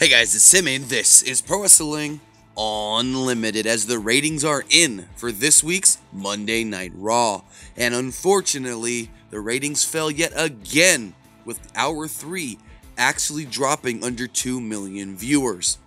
Hey guys, it's Simmy. This is Pro Wrestling Unlimited as the ratings are in for this week's Monday Night Raw. And unfortunately, the ratings fell yet again with Hour 3 actually dropping under 2 million viewers.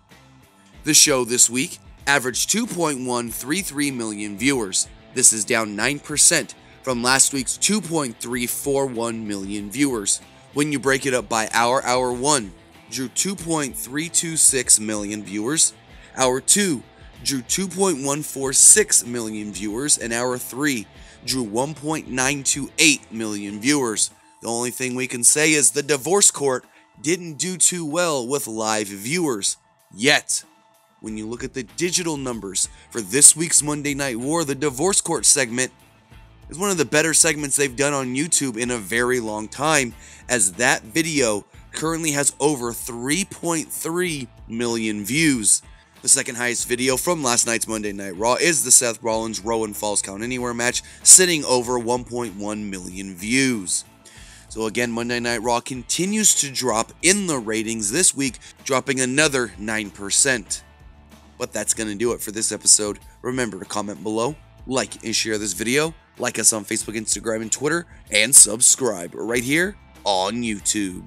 The show this week averaged 2.133 million viewers. This is down 9% from last week's 2.341 million viewers. When you break it up by hour, hour 1 drew 2.326 million viewers. Hour 2 drew 2.146 million viewers, and Hour 3 drew 1.928 million viewers. The only thing we can say is the divorce court didn't do too well with live viewers. Yet, when you look at the digital numbers for this week's Monday Night War, the divorce court segment is one of the better segments they've done on YouTube in a very long time, as that video currently has over 3.3 million views. The second highest video from last night's Monday Night Raw is the Seth Rollins Rowan Falls Count Anywhere match, sitting over 1.1 million views. So again, Monday Night Raw continues to drop in the ratings this week, dropping another 9%. But that's going to do it for this episode. Remember to comment below, like and share this video, like us on Facebook, Instagram, and Twitter, and subscribe right here on YouTube.